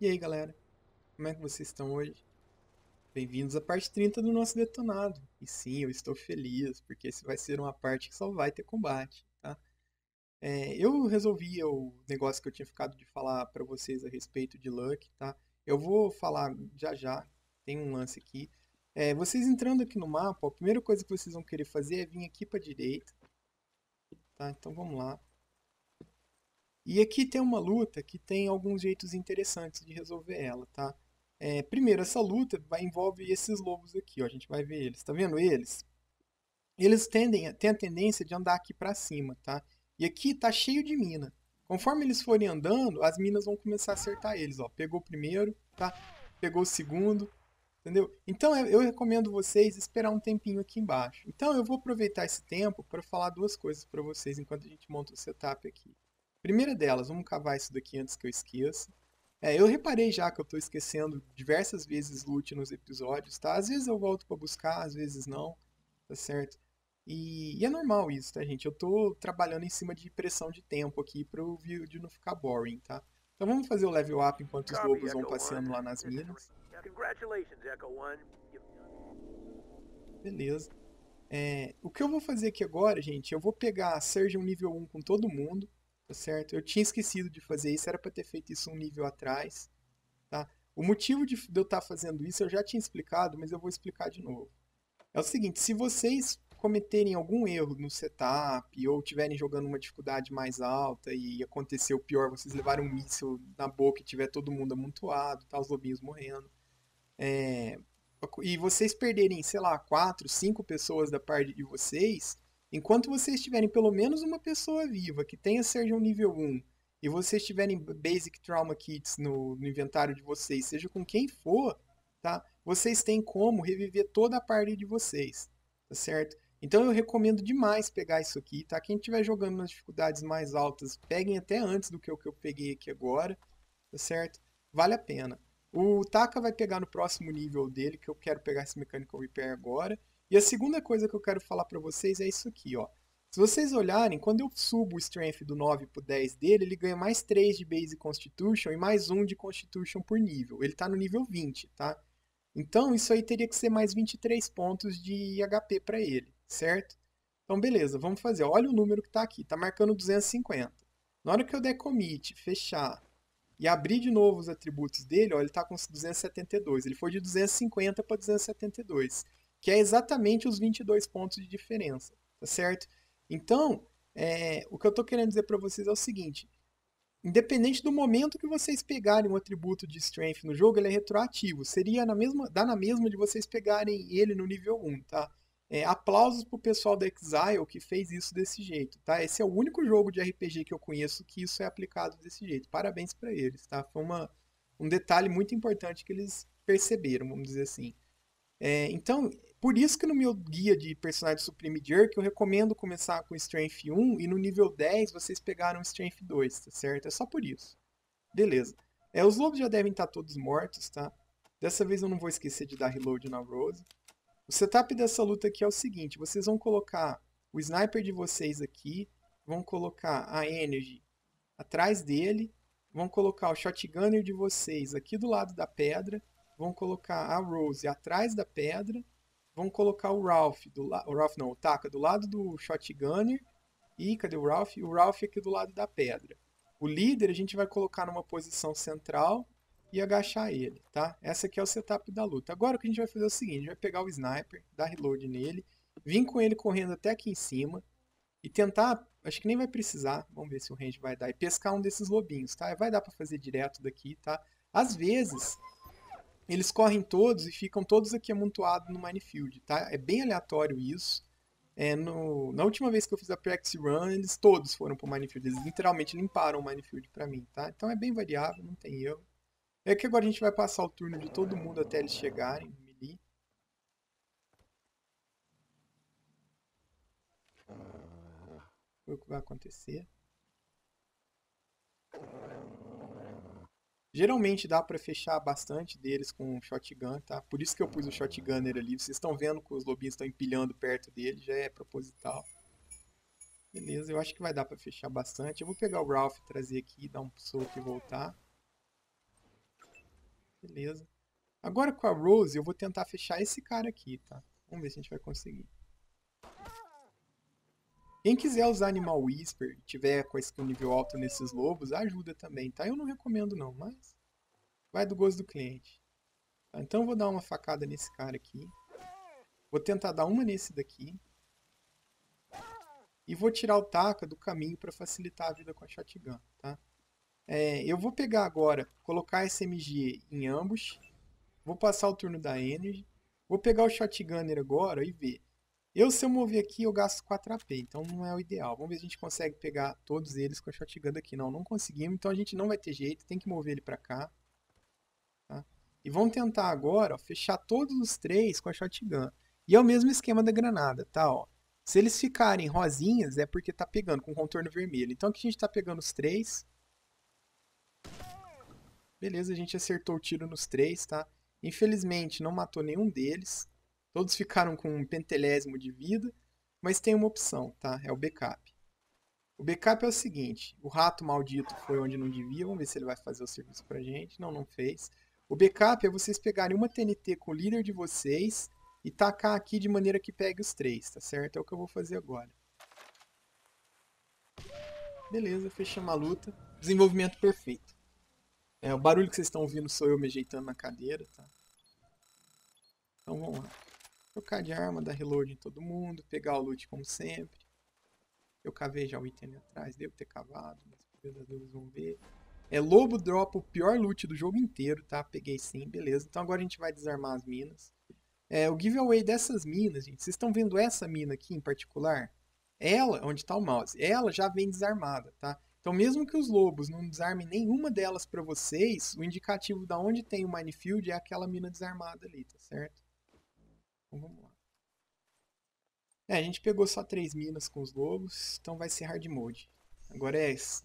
E aí, galera? Como é que vocês estão hoje? Bem-vindos à parte 30 do nosso detonado. E sim, eu estou feliz, porque esse vai ser uma parte que só vai ter combate, tá? É, eu resolvi o negócio que eu tinha ficado de falar para vocês a respeito de Luck, tá? Eu vou falar já já, tem um lance aqui. É, vocês entrando aqui no mapa, a primeira coisa que vocês vão querer fazer é vir aqui para direita, tá? Então vamos lá. E aqui tem uma luta que tem alguns jeitos interessantes de resolver ela, tá? É, primeiro, essa luta vai, envolve esses lobos aqui, ó, a gente vai ver eles. Tá vendo eles? Eles tendem, têm a tendência de andar aqui para cima, tá? E aqui tá cheio de mina. Conforme eles forem andando, as minas vão começar a acertar eles, ó. Pegou o primeiro, tá? Pegou o segundo, entendeu? Então eu recomendo vocês esperar um tempinho aqui embaixo. Então eu vou aproveitar esse tempo para falar duas coisas para vocês enquanto a gente monta o setup aqui. Primeira delas, vamos cavar isso daqui antes que eu esqueça. É, eu reparei já que eu estou esquecendo diversas vezes loot nos episódios, tá? Às vezes eu volto para buscar, às vezes não, tá certo? E, e, é normal isso, tá, gente? Eu estou trabalhando em cima de pressão de tempo aqui para o vídeo não ficar boring, tá? Então vamos fazer o level up enquanto os lobos vão passeando lá nas minas. Beleza. É, o que eu vou fazer aqui agora, gente, eu vou pegar a Surgeon nível 1 com todo mundo, tá certo? Eu tinha esquecido de fazer isso, era para ter feito isso um nível atrás, tá? O motivo de, eu estar tá fazendo isso eu já tinha explicado, mas eu vou explicar de novo. É o seguinte, se vocês cometerem algum erro no setup ou estiverem jogando uma dificuldade mais alta e acontecer o pior, vocês levarem um míssil na boca e tiver todo mundo amontoado, tá, os lobinhos morrendo, é, e vocês perderem, sei lá, quatro, cinco pessoas da parte de vocês, Enquanto vocês tiverem pelo menos uma pessoa viva que tenha Surgeon nível 1 e vocês tiverem Basic Trauma Kits no, no, inventário de vocês, seja com quem for, tá? Vocês têm como reviver toda a parte de vocês, tá certo? Então eu recomendo demais pegar isso aqui, tá? Quem estiver jogando nas dificuldades mais altas, peguem até antes do que o que eu peguei aqui agora, tá certo? Vale a pena. O Taka vai pegar no próximo nível dele, que eu quero pegar esse Mechanical Repair agora. E a segunda coisa que eu quero falar para vocês é isso aqui, ó. Se vocês olharem, quando eu subo o Strength do 9 pro 10 dele, ele ganha mais 3 de Base Constitution e mais 1 de Constitution por nível. Ele tá no nível 20, tá? Então, isso aí teria que ser mais 23 pontos de HP para ele, certo? Então, beleza, vamos fazer. Olha o número que tá aqui, tá marcando 250. Na hora que eu der commit, fechar e abrir de novo os atributos dele, ó, ele tá com 272. Ele foi de 250 para 272 que é exatamente os 22 pontos de diferença, tá certo? Então, é, o que eu estou querendo dizer para vocês é o seguinte: independente do momento que vocês pegarem um atributo de strength no jogo, ele é retroativo. Seria na mesma, dá na mesma de vocês pegarem ele no nível 1, tá? É, aplausos pro pessoal da Exile que fez isso desse jeito, tá? Esse é o único jogo de RPG que eu conheço que isso é aplicado desse jeito. Parabéns para eles, tá? Foi uma, um detalhe muito importante que eles perceberam, vamos dizer assim. É, então, por isso que no meu guia de personagem Supreme Jerk eu recomendo começar com Strength 1 e no nível 10 vocês pegaram Strength 2, tá certo? É só por isso. Beleza. É, os lobos já devem estar todos mortos, tá? Dessa vez eu não vou esquecer de dar reload na Rose. O setup dessa luta aqui é o seguinte, vocês vão colocar o sniper de vocês aqui, vão colocar a Energy atrás dele, vão colocar o shotgunner de vocês aqui do lado da pedra, vão colocar a Rose atrás da pedra, vão colocar o Ralph, do o Ralph não, o Taka do lado do Shotgunner. E cadê o Ralph? O Ralph aqui do lado da pedra. O líder a gente vai colocar numa posição central e agachar ele, tá? Essa aqui é o setup da luta. Agora o que a gente vai fazer é o seguinte, a gente vai pegar o sniper, dar reload nele, vir com ele correndo até aqui em cima e tentar, acho que nem vai precisar, vamos ver se o range vai dar, e pescar um desses lobinhos, tá? Vai dar para fazer direto daqui, tá? Às vezes, eles correm todos e ficam todos aqui amontoados no minefield, tá? É bem aleatório isso. É, no, na última vez que eu fiz a practice run, eles todos foram pro minefield. Eles literalmente limparam o minefield para mim, tá? Então é bem variável, não tem erro. É que agora a gente vai passar o turno de todo mundo até eles chegarem melee. Foi o que vai acontecer. Geralmente dá para fechar bastante deles com shotgun, tá? Por isso que eu pus o shotgunner ali. Vocês estão vendo que os lobinhos estão empilhando perto dele, já é proposital. Beleza, eu acho que vai dar para fechar bastante. Eu vou pegar o Ralph, trazer aqui, dar um soco e voltar. Beleza. Agora com a Rose, eu vou tentar fechar esse cara aqui, tá? Vamos ver se a gente vai conseguir. Quem quiser usar Animal Whisper tiver com esse nível alto nesses lobos, ajuda também, tá? Eu não recomendo não, mas vai do gosto do cliente. Tá? Então vou dar uma facada nesse cara aqui. Vou tentar dar uma nesse daqui. E vou tirar o taca do caminho para facilitar a vida com a shotgun, tá? É, eu vou pegar agora, colocar SMG em ambos. Vou passar o turno da Energy. Vou pegar o Shotgunner agora e ver. Eu, se eu mover aqui, eu gasto 4 AP, então não é o ideal. Vamos ver se a gente consegue pegar todos eles com a Shotgun daqui. Não, não conseguimos, então a gente não vai ter jeito, tem que mover ele pra cá. Tá? E vamos tentar agora ó, fechar todos os três com a Shotgun. E é o mesmo esquema da granada, tá? Ó. Se eles ficarem rosinhas, é porque tá pegando com contorno vermelho. Então aqui a gente tá pegando os três. Beleza, a gente acertou o tiro nos três, tá? Infelizmente, não matou nenhum deles. Todos ficaram com um pentelésimo de vida, mas tem uma opção, tá? É o backup. O backup é o seguinte, o rato maldito foi onde não devia, vamos ver se ele vai fazer o serviço pra gente. Não, não fez. O backup é vocês pegarem uma TNT com o líder de vocês e tacar aqui de maneira que pegue os três, tá certo? É o que eu vou fazer agora. Beleza, fechamos a luta. Desenvolvimento perfeito. É, o barulho que vocês estão ouvindo sou eu me ajeitando na cadeira, tá? Então vamos lá. Trocar de arma, dar reload em todo mundo, pegar o loot como sempre. Eu cavei já o item ali atrás, devo ter cavado, mas predadores vão ver. É, lobo dropa o pior loot do jogo inteiro, tá? Peguei sim, beleza. Então agora a gente vai desarmar as minas. É, o giveaway dessas minas, gente, vocês estão vendo essa mina aqui em particular? Ela, onde está o mouse, ela já vem desarmada, tá? Então, mesmo que os lobos não desarmem nenhuma delas para vocês, o indicativo da onde tem o minefield é aquela mina desarmada ali, tá certo? Então, vamos lá. É, a gente pegou só três minas com os lobos, então vai ser hard mode. Agora é... Se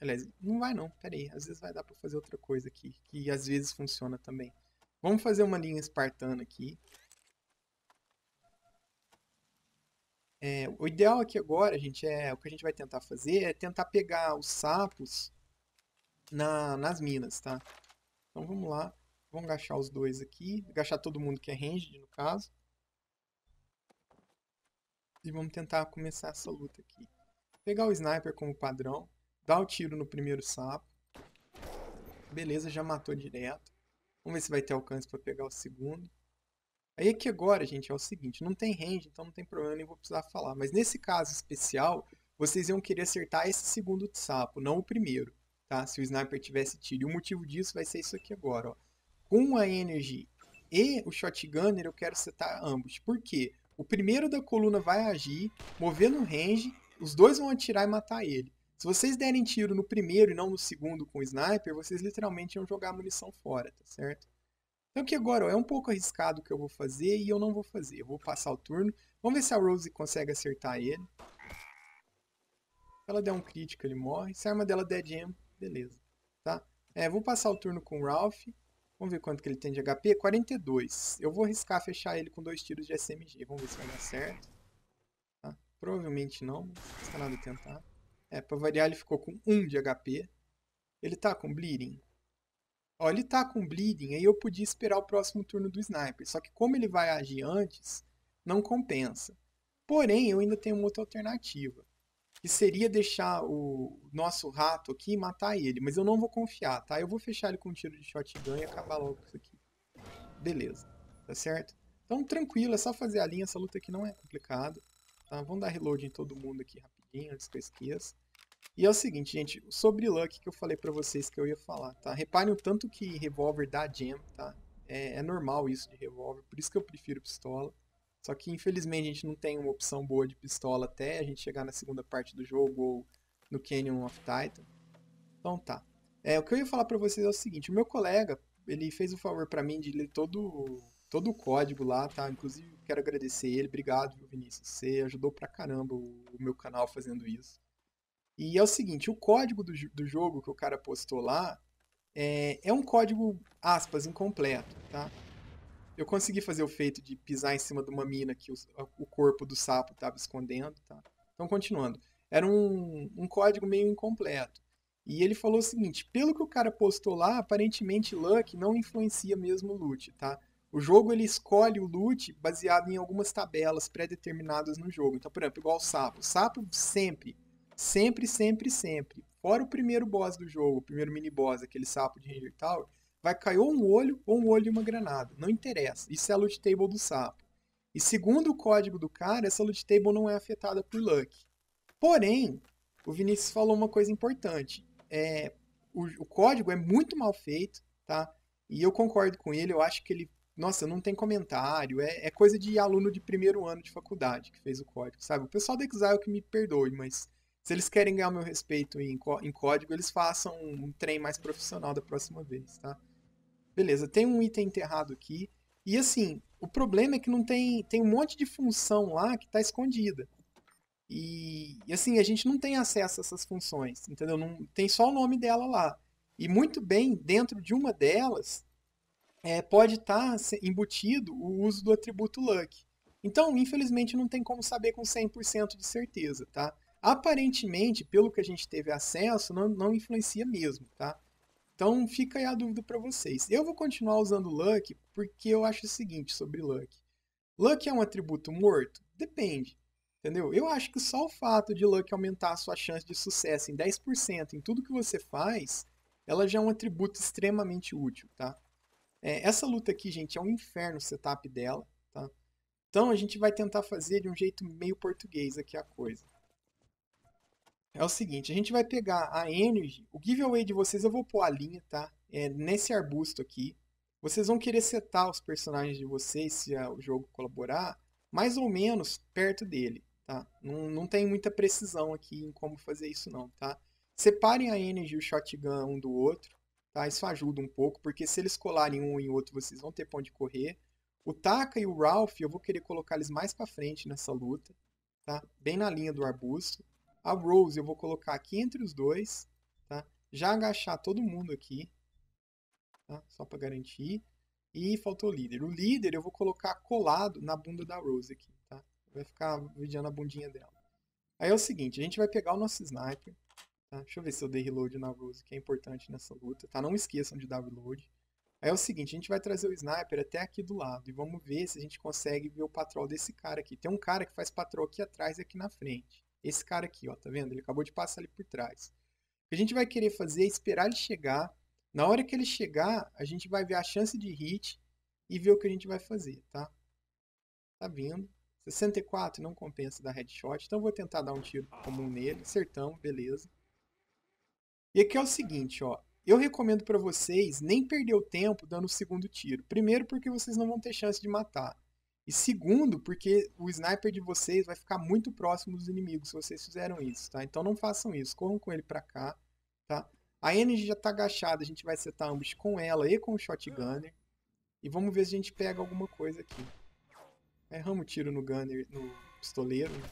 aliás, não vai não, pera aí. Às vezes vai dar para fazer outra coisa aqui, que às vezes funciona também. Vamos fazer uma linha espartana aqui. É, o ideal aqui agora, gente, é o que a gente vai tentar fazer é tentar pegar os sapos na, nas minas, tá? Então vamos lá, vamos agachar os dois aqui, agachar todo mundo que é ranged, no caso. E vamos tentar começar essa luta aqui. Pegar o sniper como padrão, dar o tiro no primeiro sapo. Beleza, já matou direto. Vamos ver se vai ter alcance para pegar o segundo. Aí aqui agora, gente, é o seguinte, não tem range, então não tem problema, nem vou precisar falar. Mas nesse caso especial, vocês iam querer acertar esse segundo sapo, não o primeiro, tá? Se o sniper tivesse tiro. E o motivo disso vai ser isso aqui agora, ó. Com a energy e o shotgunner, eu quero setar ambos. Por quê? O primeiro da coluna vai agir, mover no range, os dois vão atirar e matar ele. Se vocês derem tiro no primeiro e não no segundo com o sniper, vocês literalmente iam jogar a munição fora, tá certo? Então aqui agora ó, é um pouco arriscado o que eu vou fazer e eu não vou fazer. Eu vou passar o turno. Vamos ver se a Rose consegue acertar ele. Se ela der um crítico, ele morre. Se a arma dela der jam, beleza. Tá? É, vou passar o turno com o Ralph. Vamos ver quanto que ele tem de HP. 42. Eu vou arriscar fechar ele com dois tiros de SMG. Vamos ver se vai dar certo. Tá? Provavelmente não, não custa nada tentar. É, pra variar ele ficou com 1 de HP. Ele tá com Bleeding? Ó, ele tá com bleeding, aí eu podia esperar o próximo turno do sniper. Só que como ele vai agir antes, não compensa. Porém, eu ainda tenho uma outra alternativa. Que seria deixar o nosso rato aqui e matar ele. Mas eu não vou confiar, tá? Eu vou fechar ele com um tiro de shotgun e acabar logo isso aqui. Beleza, tá certo? Então, tranquilo, é só fazer a linha. Essa luta aqui não é complicada. Tá? Vamos dar reload em todo mundo aqui rapidinho, antes que eu esqueça. E é o seguinte, gente, sobre Luck que eu falei pra vocês que eu ia falar, tá? Reparem o tanto que revólver dá jam, tá? É, é normal isso de revólver, por isso que eu prefiro pistola. Só que infelizmente a gente não tem uma opção boa de pistola até a gente chegar na segunda parte do jogo ou no Canyon of Titan. Então tá. É, o que eu ia falar pra vocês é o seguinte, o meu colega, ele fez o favor pra mim de ler todo, todo o código lá, tá? Inclusive quero agradecer ele, obrigado Vinícius, você ajudou pra caramba o, o meu canal fazendo isso. E é o seguinte, o código do, do jogo que o cara postou lá é, é um código, aspas, incompleto, tá? Eu consegui fazer o feito de pisar em cima de uma mina que o, o corpo do sapo estava escondendo, tá? Então, continuando. Era um, um código meio incompleto. E ele falou o seguinte: pelo que o cara postou lá, aparentemente Luck não influencia mesmo o loot, tá? O jogo ele escolhe o loot baseado em algumas tabelas pré-determinadas no jogo. Então, por exemplo, igual o sapo. O sapo sempre, sempre, sempre, sempre, fora o primeiro boss do jogo, o primeiro mini boss, aquele sapo de Ranger Tower, vai cair ou um olho ou um olho e uma granada. Não interessa. Isso é a loot table do sapo. E segundo o código do cara, essa loot table não é afetada por luck. Porém, o Vinícius falou uma coisa importante. É, o, o código é muito mal feito, tá? E eu concordo com ele, eu acho que ele nossa, não tem comentário, é, é, coisa de aluno de primeiro ano de faculdade que fez o código, sabe? O pessoal da Exile que me perdoe, mas se eles querem ganhar meu respeito em, em código, eles façam um, trem mais profissional da próxima vez, tá? Beleza, tem um item enterrado aqui, e assim, o problema é que não tem, tem um monte de função lá que está escondida. E, e, assim, a gente não tem acesso a essas funções, entendeu? Não, tem só o nome dela lá. E muito bem, dentro de uma delas, é, pode estar tá embutido o uso do atributo luck. Então, infelizmente, não tem como saber com 100% de certeza, tá? Aparentemente, pelo que a gente teve acesso, não, não influencia mesmo, tá? Então, fica aí a dúvida para vocês. Eu vou continuar usando luck porque eu acho o seguinte sobre luck. Luck é um atributo morto? Depende, entendeu? Eu acho que só o fato de luck aumentar a sua chance de sucesso em 10% em tudo que você faz, ela já é um atributo extremamente útil, tá? É, essa luta aqui, gente, é um inferno o setup dela, tá? Então a gente vai tentar fazer de um jeito meio português aqui a coisa. É o seguinte, a gente vai pegar a Energy, o giveaway de vocês eu vou pôr a linha, tá? É nesse arbusto aqui. Vocês vão querer setar os personagens de vocês, se o jogo colaborar, mais ou menos perto dele, tá? Não, não tem muita precisão aqui em como fazer isso não, tá? Separem a Energy e o Shotgun um do outro. Tá? Isso ajuda um pouco, porque se eles colarem um em outro, vocês vão ter pão de correr. O Taka e o Ralph, eu vou querer colocar eles mais para frente nessa luta, tá? Bem na linha do arbusto. A Rose eu vou colocar aqui entre os dois, tá? Já agachar todo mundo aqui, tá? Só para garantir. E faltou o líder. O líder eu vou colocar colado na bunda da Rose aqui, tá? Vai ficar vigiando a bundinha dela. Aí é o seguinte, a gente vai pegar o nosso sniper, Tá? Deixa eu ver se eu dei reload na Rose, que é importante nessa luta. Tá? Não esqueçam de dar reload. Aí é o seguinte, a gente vai trazer o sniper até aqui do lado e vamos ver se a gente consegue ver o patrol desse cara aqui. Tem um cara que faz patrol aqui atrás e aqui na frente. Esse cara aqui, ó, tá vendo? Ele acabou de passar ali por trás. O que a gente vai querer fazer é esperar ele chegar. Na hora que ele chegar, a gente vai ver a chance de hit e ver o que a gente vai fazer, tá? Tá vindo. 64 não compensa dar headshot, então vou tentar dar um tiro comum nele. Acertamos, beleza. E aqui é o seguinte, ó. Eu recomendo para vocês nem perder o tempo dando o segundo tiro. Primeiro, porque vocês não vão ter chance de matar. E segundo, porque o sniper de vocês vai ficar muito próximo dos inimigos se vocês fizeram isso, tá? Então não façam isso. Corram com ele pra cá, tá? A Energy já tá agachada, a gente vai setar ambush com ela e com o Shotgunner. E vamos ver se a gente pega alguma coisa aqui. Erramos o tiro no Gunner, no pistoleiro. Né?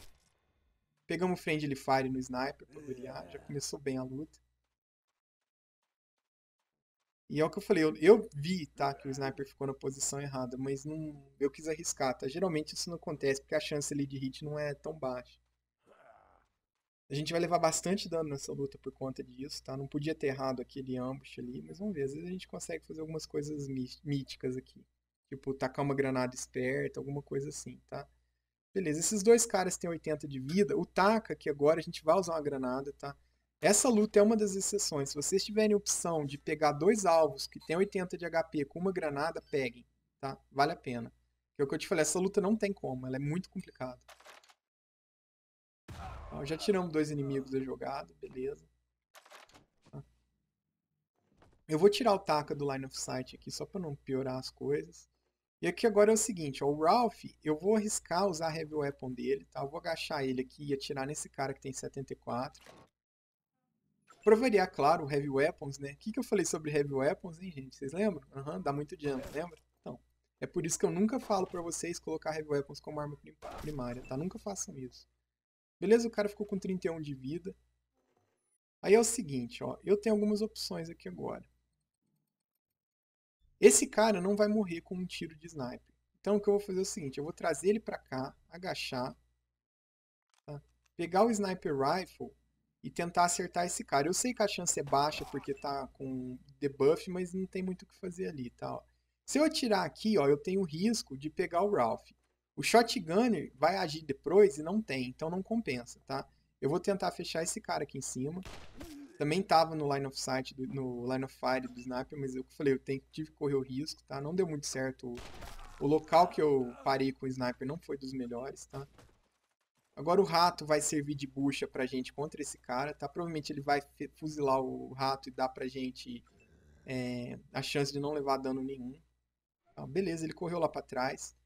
Pegamos Friendly Fire no Sniper pra variar. Já começou bem a luta. E é o que eu falei, eu, eu, vi, tá, que o sniper ficou na posição errada, mas não, eu quis arriscar, tá? Geralmente isso não acontece porque a chance ali de hit não é tão baixa. A gente vai levar bastante dano nessa luta por conta disso, tá? Não podia ter errado aquele ambush ali, mas vamos ver, às vezes a gente consegue fazer algumas coisas míticas aqui. Tipo, tacar uma granada esperta, alguma coisa assim, tá? Beleza, esses dois caras têm 80 de vida. O Taka, que agora a gente vai usar uma granada, tá? Essa luta é uma das exceções. Se vocês tiverem opção de pegar dois alvos que tem 80 de HP com uma granada, peguem, tá? Vale a pena. É o que eu te falei, essa luta não tem como, ela é muito complicada. Ó, já tiramos dois inimigos da jogada, beleza. Tá. Eu vou tirar o Taka do line of sight aqui, só para não piorar as coisas. E aqui agora é o seguinte, ó, o Ralph, eu vou arriscar usar a Heavy Weapon dele, tá? Eu vou agachar ele aqui e atirar nesse cara que tem 74. Pra variar, claro, o Heavy Weapons, né? O que, que eu falei sobre Heavy Weapons, hein, gente? Vocês lembram? Uhum, dá muito jump, lembra? Então, é por isso que eu nunca falo pra vocês colocar Heavy Weapons como arma primária, tá? Nunca façam isso. Beleza, o cara ficou com 31 de vida. Aí é o seguinte, ó. Eu tenho algumas opções aqui agora. Esse cara não vai morrer com um tiro de sniper. Então o que eu vou fazer é o seguinte, eu vou trazer ele pra cá, agachar, tá? pegar o sniper rifle e tentar acertar esse cara. Eu sei que a chance é baixa porque tá com debuff, mas não tem muito o que fazer ali, tá? Se eu atirar aqui, ó, eu tenho risco de pegar o Ralph. O Shotgunner vai agir depois e não tem, então não compensa, tá? Eu vou tentar fechar esse cara aqui em cima. Também tava no line of sight, do, no line of fire do sniper, mas eu falei, eu tenho, tive que correr o risco, tá? Não deu muito certo. O, o local que eu parei com o sniper não foi dos melhores, tá? Agora o rato vai servir de bucha pra gente contra esse cara, tá? Provavelmente ele vai fuzilar o rato e dar pra gente é, a chance de não levar dano nenhum. Então, beleza, ele correu lá pra trás.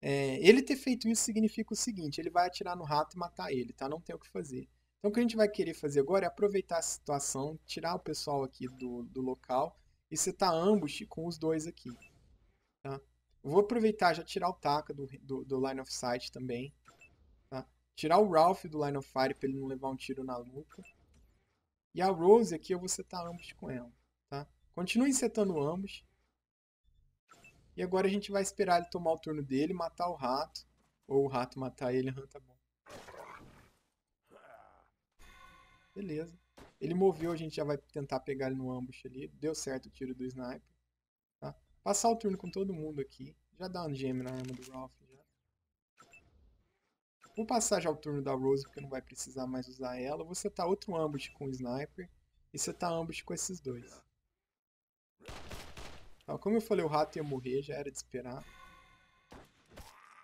É, ele ter feito isso significa o seguinte, ele vai atirar no rato e matar ele, tá? Não tem o que fazer. Então o que a gente vai querer fazer agora é aproveitar a situação, tirar o pessoal aqui do, do local e setar ambush com os dois aqui, tá? Vou aproveitar já tirar o Taka do, do, do line of sight também, Tirar o Ralph do Line of Fire para ele não levar um tiro na nuca. E a Rose aqui eu vou setar ambos com ela, tá? Continue setando ambos. E agora a gente vai esperar ele tomar o turno dele, matar o rato. Ou o rato matar ele, tá bom. Beleza. Ele moveu, a gente já vai tentar pegar ele no ambush ali. Deu certo o tiro do sniper. Tá? Passar o turno com todo mundo aqui. Já dá um gem na arma do Ralph. Vou passar já o turno da Rose, porque não vai precisar mais usar ela. Vou setar outro ambush com o Sniper. E setar ambush com esses dois. Então, como eu falei, o rato ia morrer, já era de esperar.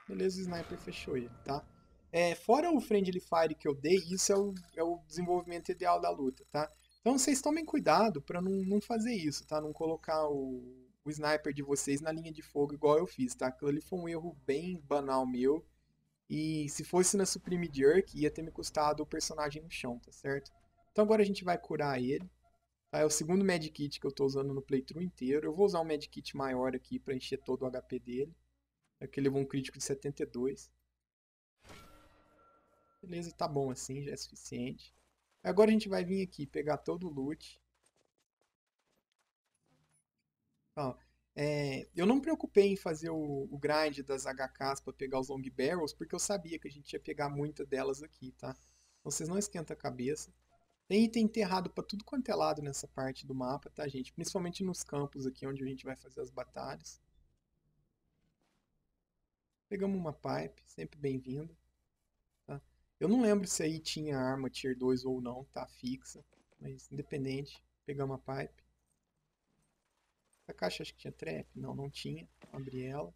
Beleza, o Sniper fechou ele, tá? É, fora o Friendly Fire que eu dei, isso é o, é o desenvolvimento ideal da luta, tá? Então vocês tomem cuidado para não, não fazer isso, tá? Não colocar o, o sniper de vocês na linha de fogo igual eu fiz, tá? Aquilo ali foi um erro bem banal meu. E se fosse na Supreme Jerk, ia ter me custado o personagem no chão, tá certo? Então agora a gente vai curar ele. Tá? É o segundo medkit que eu estou usando no playthrough inteiro. Eu vou usar um medkit maior aqui para encher todo o HP dele. Aqui levou um crítico de 72. Beleza, tá bom assim, já é suficiente. Agora a gente vai vir aqui pegar todo o loot. Ó, é, eu não me preocupei em fazer o, o grind das HKs para pegar os long barrels, porque eu sabia que a gente ia pegar muita delas aqui, tá? Vocês não esquentam a cabeça. Tem item enterrado para tudo quanto é lado nessa parte do mapa, tá, gente? Principalmente nos campos aqui onde a gente vai fazer as batalhas. Pegamos uma pipe, sempre bem-vinda. Tá? Eu não lembro se aí tinha arma tier 2 ou não, tá fixa. Mas independente, pegamos a pipe. A caixa acho que tinha trap? Não, não tinha. Abri ela.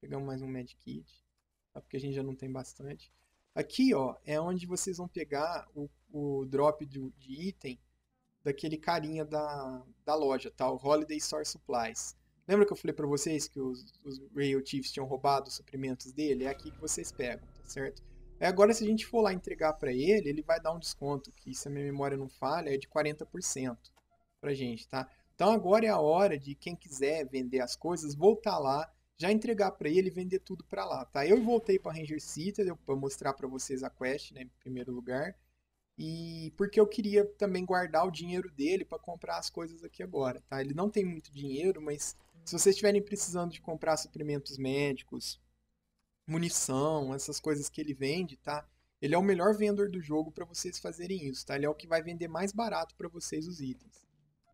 Pegamos mais um medkit. Tá? Porque a gente já não tem bastante. Aqui, ó, é onde vocês vão pegar o, o drop de, de item daquele carinha da, da loja, tá? O Holiday Store Supplies. Lembra que eu falei para vocês que os, os Rail Chiefs tinham roubado os suprimentos dele? É aqui que vocês pegam, tá certo? Agora, se a gente for lá entregar para ele, ele vai dar um desconto, que se a minha memória não falha, é de 40% pra gente, tá? Então agora é a hora de quem quiser vender as coisas voltar lá, já entregar para ele e vender tudo para lá, tá? Eu voltei para Ranger City para mostrar para vocês a quest, né, em primeiro lugar. E porque eu queria também guardar o dinheiro dele para comprar as coisas aqui agora, tá? Ele não tem muito dinheiro, mas se vocês estiverem precisando de comprar suprimentos médicos, munição, essas coisas que ele vende, tá? Ele é o melhor vendedor do jogo para vocês fazerem isso, tá? Ele é o que vai vender mais barato para vocês os itens,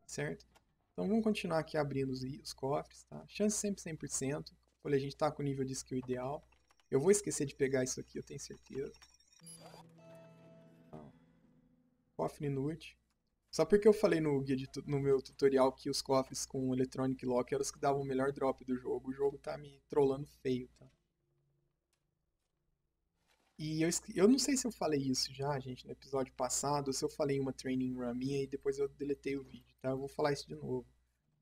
certo? Então vamos continuar aqui abrindo os, os cofres, tá? Chance sempre 100%. Olha, a gente tá com o nível de skill ideal. Eu vou esquecer de pegar isso aqui, eu tenho certeza. Cofre inútil. Só porque eu falei no, guia no meu tutorial que os cofres com Electronic Lock eram os que davam o melhor drop do jogo. O jogo tá me trollando feio, tá? E eu, eu não sei se eu falei isso já, gente, no episódio passado, ou se eu falei uma training run minha e depois eu deletei o vídeo, tá? Eu vou falar isso de novo.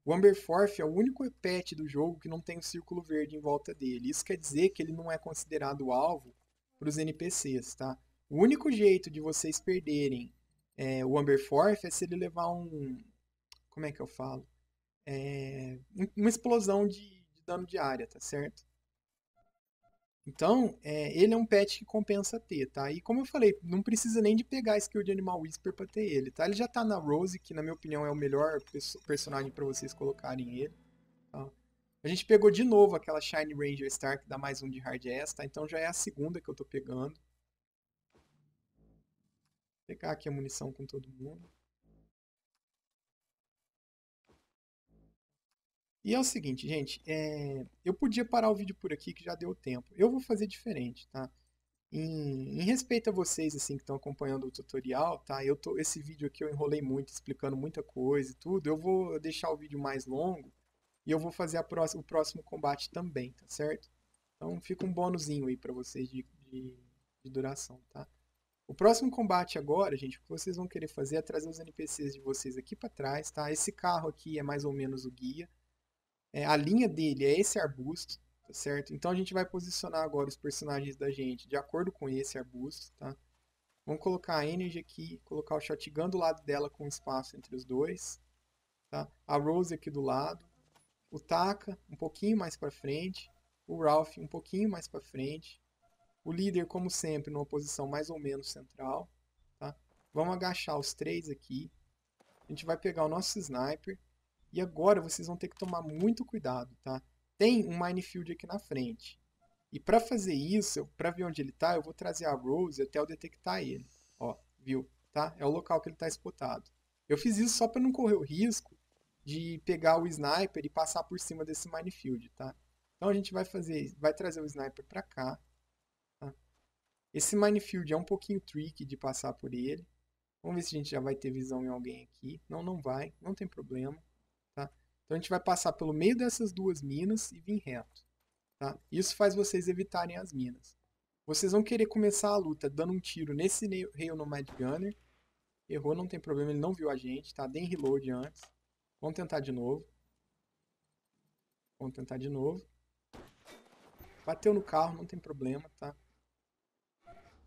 O Amberforth é o único pet do jogo que não tem um círculo verde em volta dele. Isso quer dizer que ele não é considerado alvo para os NPCs, tá? O único jeito de vocês perderem é, o Amberforth é se ele levar um... Como é que eu falo? É, uma explosão de, de dano de área, tá certo? Então, é, ele é um pet que compensa ter, tá? E como eu falei, não precisa nem de pegar a skill de Animal Whisper pra ter ele, tá? Ele já tá na Rose, que na minha opinião é o melhor personagem para vocês colocarem ele. Tá? A gente pegou de novo aquela Shine Ranger Star, que dá mais um de Hard Ass, tá? Então já é a segunda que eu tô pegando. Pegar aqui a munição com todo mundo. E é o seguinte, gente, é... eu podia parar o vídeo por aqui que já deu tempo. Eu vou fazer diferente, tá? Em, em respeito a vocês, assim, que estão acompanhando o tutorial, tá? Eu tô, esse vídeo aqui eu enrolei muito, explicando muita coisa e tudo. Eu vou deixar o vídeo mais longo e eu vou fazer próxima, o próximo combate também, tá certo? Então fica um bônusinho aí pra vocês de, de, de duração, tá? O próximo combate agora, gente, o que vocês vão querer fazer é trazer os NPCs de vocês aqui para trás, tá? Esse carro aqui é mais ou menos o guia. É, a linha dele é esse arbusto, tá certo? Então a gente vai posicionar agora os personagens da gente de acordo com esse arbusto, tá? Vamos colocar a Energy aqui, colocar o Shotgun do lado dela com espaço entre os dois, tá? A Rose aqui do lado, o Taka um pouquinho mais para frente, o Ralph um pouquinho mais para frente, o líder, como sempre, numa posição mais ou menos central, tá? Vamos agachar os três aqui, a gente vai pegar o nosso Sniper, e agora vocês vão ter que tomar muito cuidado, tá? Tem um minefield aqui na frente. E para fazer isso, para ver onde ele está, eu vou trazer a Rose até eu detectar ele. Ó, viu? Tá? É o local que ele está spotado. Eu fiz isso só para não correr o risco de pegar o sniper e passar por cima desse minefield, tá? Então a gente vai fazer, vai trazer o sniper para cá. Tá? Esse minefield é um pouquinho tricky de passar por ele. Vamos ver se a gente já vai ter visão em alguém aqui. Não, não vai, não tem problema. Então a gente vai passar pelo meio dessas duas minas e vir reto. Tá? Isso faz vocês evitarem as minas. Vocês vão querer começar a luta dando um tiro nesse Rail Nomad Gunner. Errou, não tem problema, ele não viu a gente, tá? Deem reload antes. Vamos tentar de novo. Vamos tentar de novo. Bateu no carro, não tem problema, tá?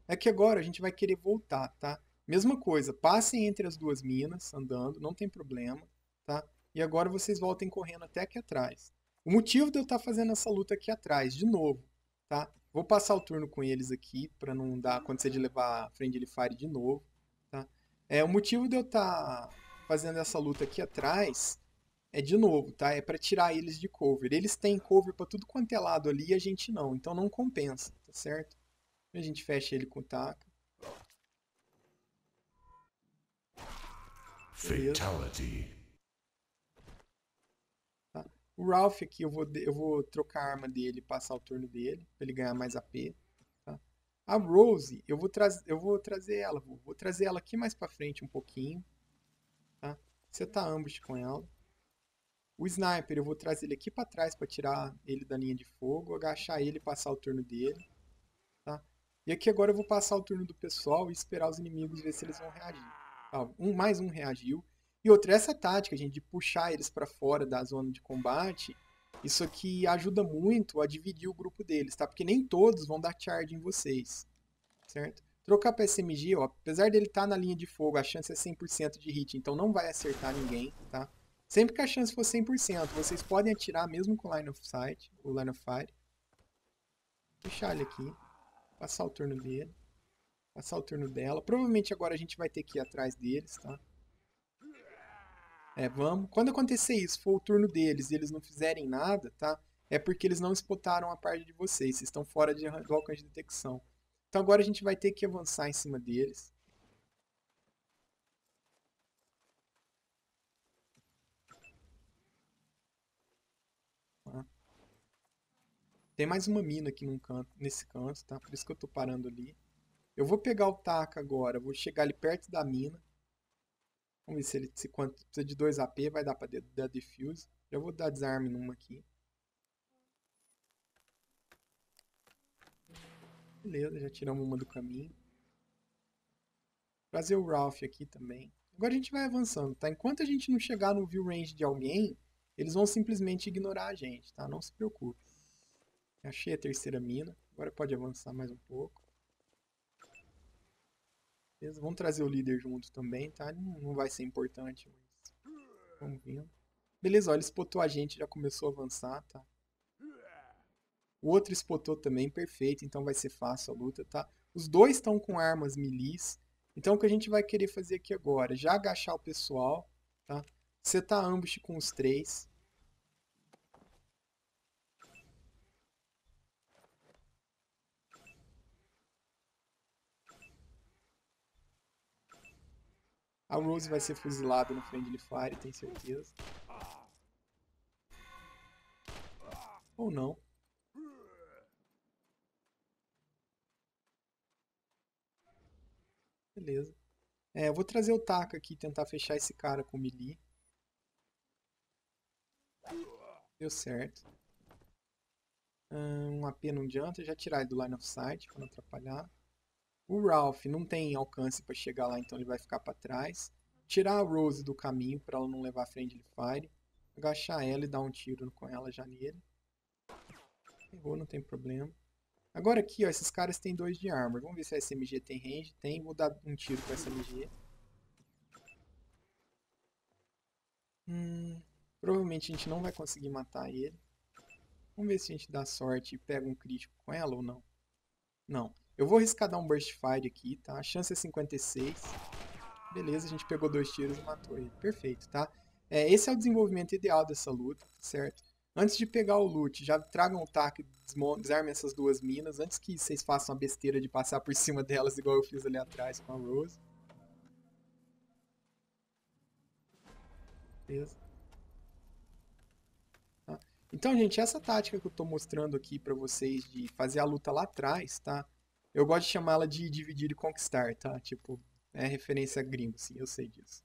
É que agora a gente vai querer voltar, tá? Mesma coisa, passem entre as duas minas, andando, não tem problema, tá? E agora vocês voltem correndo até aqui atrás. O motivo de eu estar tá fazendo essa luta aqui atrás, de novo, tá? Vou passar o turno com eles aqui, para não dar acontecer de levar a Friendly Fire de novo, tá? É, o motivo de eu estar tá fazendo essa luta aqui atrás é de novo, tá? É para tirar eles de cover. Eles têm cover para tudo quanto é lado ali e a gente não, então não compensa, tá certo? A gente fecha ele com o taca. Fatality. O Ralph aqui eu vou, eu vou trocar a arma dele passar o turno dele, pra ele ganhar mais AP. Tá? A Rose, eu vou, eu vou trazer ela, vou, vou, trazer ela aqui mais pra frente um pouquinho. Tá? Você tá ambush com ela. O Sniper, eu vou trazer ele aqui pra trás pra tirar ele da linha de fogo, agachar ele e passar o turno dele. Tá? E aqui agora eu vou passar o turno do pessoal e esperar os inimigos ver se eles vão reagir. Tá? Um, mais um reagiu. E outra, essa tática, gente, de puxar eles para fora da zona de combate, isso aqui ajuda muito a dividir o grupo deles, tá? Porque nem todos vão dar charge em vocês, certo? Trocar para SMG, ó, apesar dele estar tá na linha de fogo, a chance é 100% de hit, então não vai acertar ninguém, tá? Sempre que a chance for 100%, vocês podem atirar mesmo com Line of Sight, o Line of Fire. Deixar ele aqui, passar o turno dele, passar o turno dela. Provavelmente agora a gente vai ter que ir atrás deles, tá? É, vamos. Quando acontecer isso, for o turno deles e eles não fizerem nada, tá? É porque eles não spotaram a parte de vocês. Vocês estão fora de, do alcance de detecção. Então agora a gente vai ter que avançar em cima deles. Tem mais uma mina aqui num canto, nesse canto, tá? Por isso que eu tô parando ali. Eu vou pegar o taca agora, vou chegar ali perto da mina. Vamos ver se ele se quanto, precisa de 2 AP, vai dar pra dar defuse. Já vou dar desarme numa aqui. Beleza, já tiramos uma do caminho. Trazer o Ralph aqui também. Agora a gente vai avançando, tá? Enquanto a gente não chegar no view range de alguém, eles vão simplesmente ignorar a gente, tá? Não se preocupe. Achei a terceira mina. Agora pode avançar mais um pouco. Beleza? Vamos trazer o líder junto também, tá? Não vai ser importante, mas... Vamos vendo. Beleza, olha, ele spotou a gente, já começou a avançar, tá? O outro spotou também, perfeito, então vai ser fácil a luta, tá? Os dois estão com armas milis, então o que a gente vai querer fazer aqui agora? Já agachar o pessoal, tá? Setar ambush com os três. A Rose vai ser fuzilada no Friendly Fire, tenho certeza. Ou não. Beleza. É, eu vou trazer o Taka aqui e tentar fechar esse cara com melee. Deu certo. Um AP não adianta, já tirar ele do line of sight para não atrapalhar. O Ralph não tem alcance para chegar lá, então ele vai ficar para trás. Tirar a Rose do caminho para ela não levar friendly fire. Agachar ela e dar um tiro com ela já nele. Errou, não tem problema. Agora aqui, ó, esses caras têm dois de armor. Vamos ver se a SMG tem range. Tem, vou dar um tiro com a SMG. Hum, provavelmente a gente não vai conseguir matar ele. Vamos ver se a gente dá sorte e pega um crítico com ela ou não. Não. Eu vou arriscar dar um Burst Fire aqui, tá? A chance é 56. Beleza, a gente pegou dois tiros e matou ele. Perfeito, tá? É, esse é o desenvolvimento ideal dessa luta, certo? Antes de pegar o loot, já tragam o tac desarmem essas duas minas, antes que vocês façam a besteira de passar por cima delas, igual eu fiz ali atrás com a Rose. Beleza. Tá? Então, gente, essa tática que eu estou mostrando aqui para vocês de fazer a luta lá atrás, tá? Eu gosto de chamar ela de dividir e conquistar, tá? Tipo, é referência gringo, sim, eu sei disso.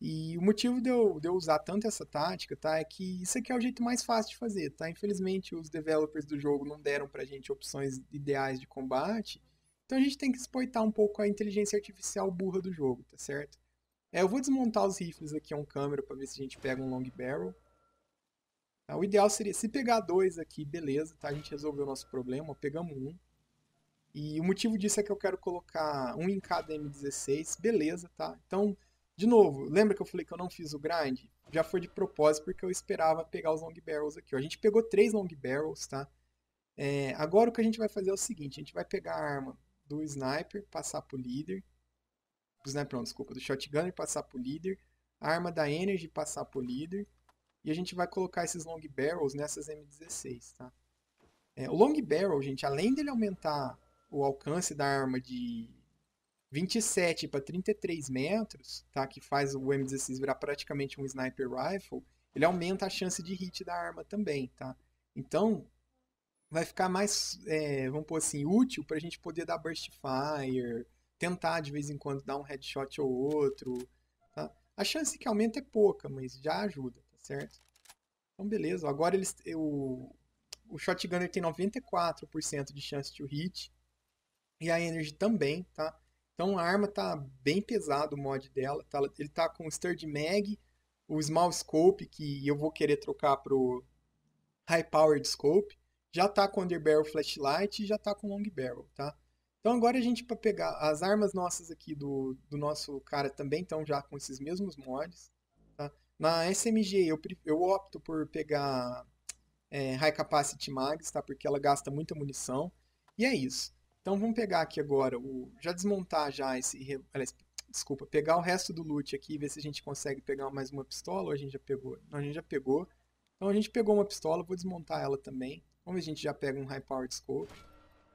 E o motivo de eu, de eu usar tanto essa tática, tá? É que isso aqui é o jeito mais fácil de fazer, tá? Infelizmente, os developers do jogo não deram pra gente opções ideais de combate. Então a gente tem que exploitar um pouco a inteligência artificial burra do jogo, tá certo? É, eu vou desmontar os rifles aqui on câmera para ver se a gente pega um long barrel. Tá? O ideal seria, se pegar dois aqui, beleza, tá? A gente resolveu o nosso problema, pegamos um. E o motivo disso é que eu quero colocar um em cada M16, beleza, tá? Então, de novo, lembra que eu falei que eu não fiz o grind? Já foi de propósito porque eu esperava pegar os long barrels aqui. A gente pegou três long barrels, tá? É, agora o que a gente vai fazer é o seguinte, a gente vai pegar a arma do sniper, passar pro líder. Do sniper não, desculpa, do shotgun e passar pro líder. A arma da energy passar pro líder. E a gente vai colocar esses long barrels nessas M16, tá? É, o long barrel, gente, além dele aumentar o alcance da arma de 27 para 33 metros, tá? que faz o M16 virar praticamente um sniper rifle, ele aumenta a chance de hit da arma também. Tá? Então, vai ficar mais, é, vamos pôr assim, útil para a gente poder dar burst fire, tentar de vez em quando dar um headshot ou outro. Tá? A chance que aumenta é pouca, mas já ajuda, tá certo? Então, beleza. Agora eles, eu, o Shotgunner tem 94% de chance de hit e a Energy também, tá? Então a arma tá bem pesado o mod dela, tá? ele tá com o Sturdy Mag, o Small Scope, que eu vou querer trocar pro High Powered Scope, já tá com Underbarrel Flashlight e já tá com Long Barrel, tá? Então agora a gente para pegar as armas nossas aqui do, do nosso cara também estão já com esses mesmos mods, tá? Na SMG eu, eu opto por pegar é, High Capacity Mags, tá? Porque ela gasta muita munição. E é isso. Então vamos pegar aqui agora, o, já desmontar já esse, desculpa, pegar o resto do loot aqui e ver se a gente consegue pegar mais uma pistola ou a gente já pegou. Não, a gente já pegou. Então a gente pegou uma pistola, vou desmontar ela também. Vamos ver se a gente já pega um High Powered Scope.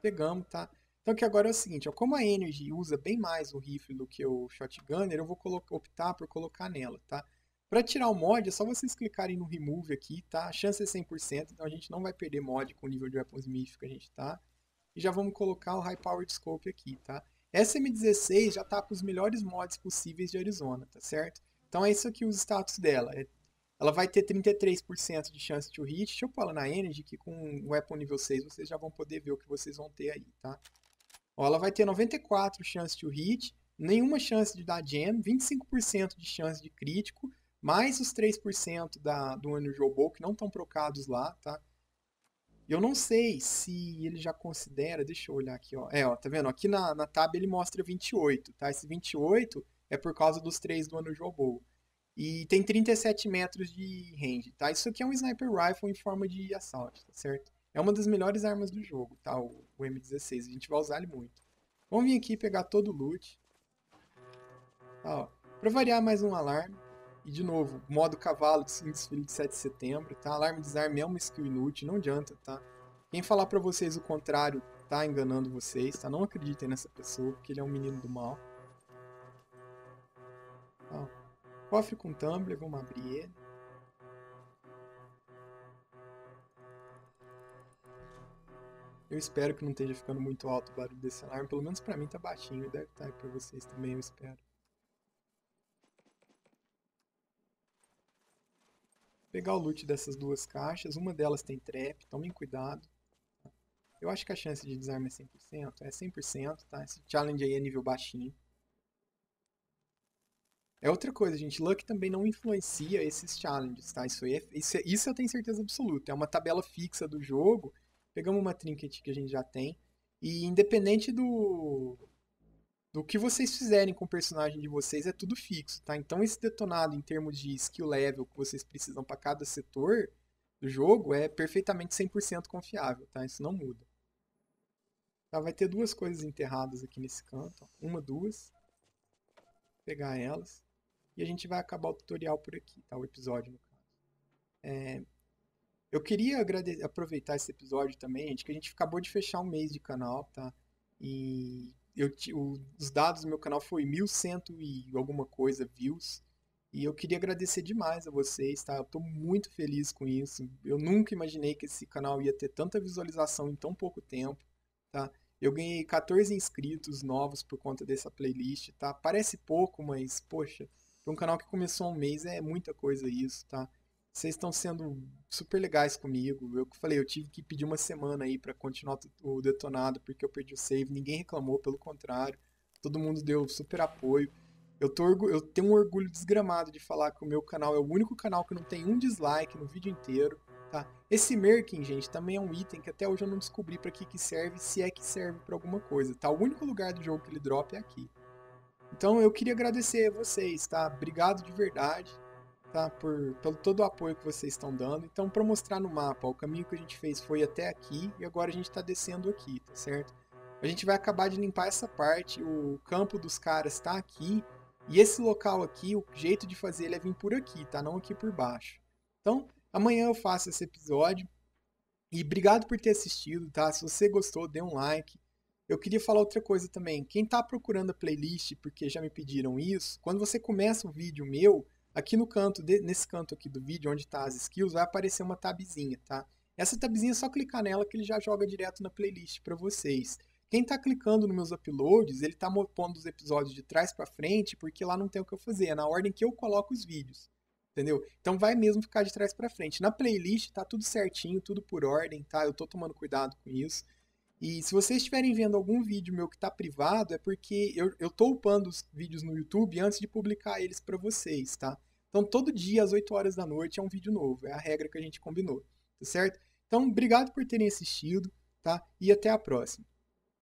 Pegamos, tá? Então que agora é o seguinte, ó, como a Energy usa bem mais o rifle do que o Shotgunner, eu vou optar por colocar nela, tá? Para tirar o mod, é só vocês clicarem no Remove aqui, tá? A chance é 100%, então a gente não vai perder mod com o nível de Weaponsmith que a gente tá e já vamos colocar o High Powered Scope aqui, tá? Essa M16 já tá com os melhores mods possíveis de Arizona, tá certo? Então é isso aqui os status dela. É, ela vai ter 33% de chance de hit. Deixa eu pôr na Energy, que com o Weapon nível 6 vocês já vão poder ver o que vocês vão ter aí, tá? Ó, ela vai ter 94 chance de hit, nenhuma chance de dar gem, 25% de chance de crítico, mais os 3% da, do Unusual Bow, que não estão procados lá, tá? Eu não sei se ele já considera, deixa eu olhar aqui, ó. É, ó, tá vendo? Aqui na, na tab ele mostra 28, tá? Esse 28 é por causa dos três do ano Jobou. E tem 37 metros de range, tá? Isso aqui é um sniper rifle em forma de assalto, tá certo? É uma das melhores armas do jogo, tá? O, o M16, a gente vai usar ele muito. Vamos vir aqui pegar todo o loot. Tá, ó. Pra variar mais um alarme. E de novo, modo cavalo de desfile de 7 de setembro, tá? Alarme desarme é uma skill inútil, não adianta, tá? Quem falar para vocês o contrário tá enganando vocês, tá? Não acreditem nessa pessoa, porque ele é um menino do mal. Ó, cofre com tumbler, vamos abrir ele. Eu espero que não esteja ficando muito alto o barulho desse alarme. Pelo menos pra mim tá baixinho. Deve estar tá pra vocês também, eu espero. Pegar o loot dessas duas caixas. Uma delas tem trap, tomem cuidado. Eu acho que a chance de desarme é 100%. É 100%, tá? Esse challenge aí é nível baixinho. É outra coisa, gente. Luck também não influencia esses challenges, tá? Isso, é, isso, é, isso eu tenho certeza absoluta. É uma tabela fixa do jogo. Pegamos uma trinket que a gente já tem. E independente do, do que vocês fizerem com o personagem de vocês é tudo fixo, tá? Então esse detonado em termos de skill level que vocês precisam para cada setor do jogo é perfeitamente 100% confiável, tá? Isso não muda. Tá, vai ter duas coisas enterradas aqui nesse canto, ó. uma, duas. Vou pegar elas. E a gente vai acabar o tutorial por aqui, tá? O episódio, no caso. É... Eu queria aproveitar esse episódio também, gente, que a gente acabou de fechar um mês de canal, tá? E eu, o, os dados do meu canal foi 1.100 e alguma coisa views. E eu queria agradecer demais a vocês, tá? Eu tô muito feliz com isso. Eu nunca imaginei que esse canal ia ter tanta visualização em tão pouco tempo, tá? Eu ganhei 14 inscritos novos por conta dessa playlist, tá? Parece pouco, mas, poxa, para um canal que começou há um mês é muita coisa isso, tá? Vocês estão sendo super legais comigo. Eu falei, eu tive que pedir uma semana aí para continuar o detonado porque eu perdi o save. Ninguém reclamou, pelo contrário. Todo mundo deu super apoio. Eu, tô, eu tenho um orgulho desgramado de falar que o meu canal é o único canal que não tem um dislike no vídeo inteiro. Tá? Esse Merkin, gente, também é um item que até hoje eu não descobri para que, que serve, se é que serve para alguma coisa. Tá? O único lugar do jogo que ele drop é aqui. Então eu queria agradecer a vocês, tá? Obrigado de verdade tá? Por, pelo todo o apoio que vocês estão dando. Então, para mostrar no mapa, o caminho que a gente fez foi até aqui e agora a gente está descendo aqui, tá certo? A gente vai acabar de limpar essa parte, o campo dos caras está aqui e esse local aqui, o jeito de fazer ele é vir por aqui, tá? Não aqui por baixo. Então, amanhã eu faço esse episódio e obrigado por ter assistido, tá? Se você gostou, dê um like. Eu queria falar outra coisa também. Quem está procurando a playlist, porque já me pediram isso, quando você começa o vídeo meu, Aqui no canto, de, nesse canto aqui do vídeo, onde está as skills, vai aparecer uma tabzinha, tá? Essa tabzinha é só clicar nela que ele já joga direto na playlist para vocês. Quem está clicando nos meus uploads, ele está pondo os episódios de trás para frente, porque lá não tem o que eu fazer, é na ordem que eu coloco os vídeos. Entendeu? Então vai mesmo ficar de trás para frente. Na playlist tá tudo certinho, tudo por ordem, tá? Eu tô tomando cuidado com isso. E se vocês estiverem vendo algum vídeo meu que está privado, é porque eu, tô upando os vídeos no YouTube antes de publicar eles para vocês, tá? Então todo dia às 8 horas da noite é um vídeo novo, é a regra que a gente combinou, tá certo? Então obrigado por terem assistido, tá? E até a próxima.